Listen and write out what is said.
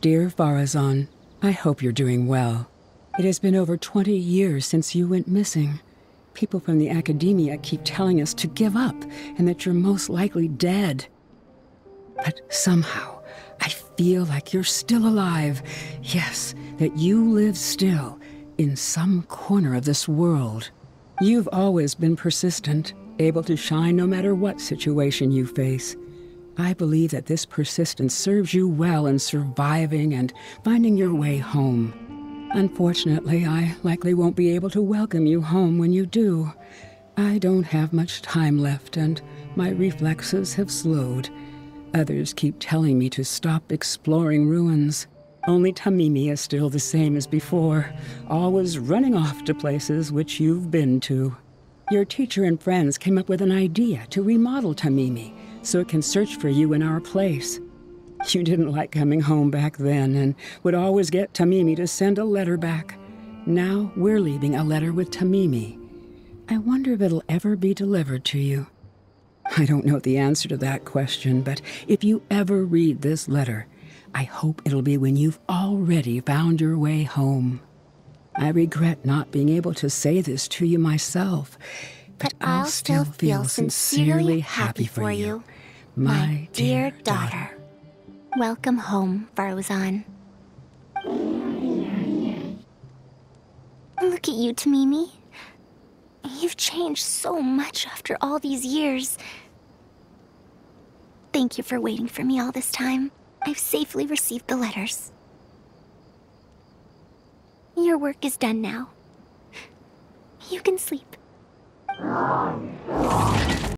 Dear Faruzan, I hope you're doing well. It has been over 20 years since you went missing. People from the academia keep telling us to give up and that you're most likely dead. But somehow, I feel like you're still alive. Yes, that you live still in some corner of this world. You've always been persistent, able to shine no matter what situation you face. I believe that this persistence serves you well in surviving and finding your way home. Unfortunately, I likely won't be able to welcome you home when you do. I don't have much time left, and my reflexes have slowed. Others keep telling me to stop exploring ruins. Only Tamimi is still the same as before, always running off to places which you've been to. Your teacher and friends came up with an idea to remodel Tamimi so it can search for you in our place. You didn't like coming home back then and would always get Tamimi to send a letter back. Now we're leaving a letter with Tamimi. I wonder if it'll ever be delivered to you. I don't know the answer to that question, but if you ever read this letter, I hope it'll be when you've already found your way home. I regret not being able to say this to you myself, but, I'll still feel sincerely happy for you, my dear daughter. Welcome home, Faruzan. Look at you, Tamimi. You've changed so much after all these years. Thank you for waiting for me all this time. I've safely received the letters. Your work is done now. You can sleep. Long.